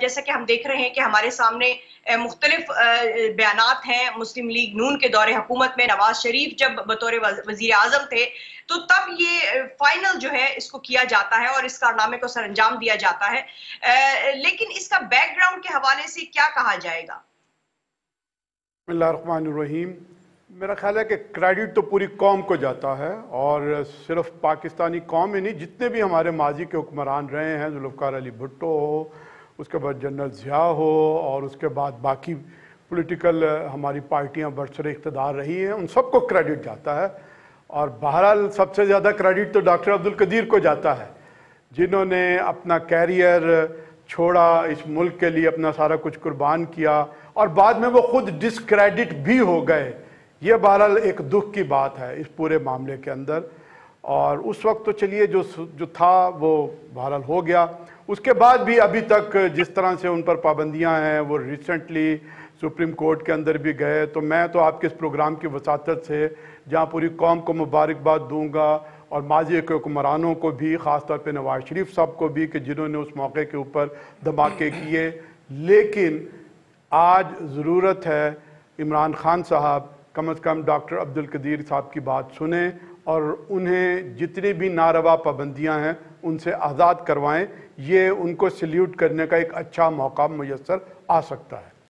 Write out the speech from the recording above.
जैसा कि हम देख रहे हैं कि हमारे सामने मुख्तलिफ़ बयान हैं मुस्लिम लीग नून के दौरे हुकूमत में नवाज़ शरीफ जब बतौर वज़ीर आज़म थे तो तब ये फाइनल जो है इसको किया जाता है और इस कारनामे को सर अंजाम दिया जाता है। लेकिन इसका बैकग्राउंड के हवाले से क्या कहा जाएगा? रहीम मेरा ख्याल है कि क्रेडिट तो पूरी कौम को जाता है और सिर्फ़ पाकिस्तानी कौम ही नहीं, जितने भी हमारे माजी के हुक्मरान रहे हैं, जुल्फ़ार अली भुट्टो हो उसके बाद जनरल ज़िया हो और उसके बाद बाकी पॉलिटिकल हमारी पार्टियाँ बरसर इकतदार रही हैं, उन सबको क्रेडिट जाता है। और बहरहाल सबसे ज़्यादा क्रेडिट तो डॉक्टर अब्दुल कदीर को जाता है, जिन्होंने अपना कैरियर छोड़ा, इस मुल्क के लिए अपना सारा कुछ कुर्बान किया और बाद में वो खुद डिसक्रेडिट भी हो गए। ये बहरहाल एक दुख की बात है इस पूरे मामले के अंदर। और उस वक्त तो चलिए जो जो था वो बहरहाल हो गया। उसके बाद भी अभी तक जिस तरह से उन पर पाबंदियाँ हैं, वो रिसेंटली सुप्रीम कोर्ट के अंदर भी गए। तो मैं तो आपके इस प्रोग्राम की वसात से, जहाँ पूरी कौम को मुबारकबाद दूँगा और माजी के हुक्मरानों को भी ख़ास तौर पे नवाज़ शरीफ साहब को भी, कि जिन्होंने उस मौके के ऊपर धमाके किए। लेकिन आज ज़रूरत है, इमरान खान साहब, कम अज़ कम डॉक्टर अब्दुल कदीर साहब की बात सुने और उन्हें जितनी भी नारवा पाबंदियाँ हैं, उनसे आज़ाद करवाएँ। ये उनको सल्यूट करने का एक अच्छा मौका मैसर आ सकता है।